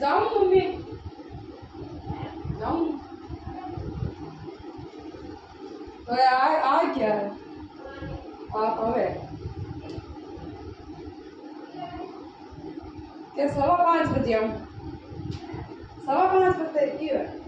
जाऊँ मम्मी? जाऊँ? तो यार आ क्या? है आप हवे क्या सवा पाँच बजे आऊँ सवा पाँच बजे? क्यों? है